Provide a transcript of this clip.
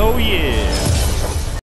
Oh yeah.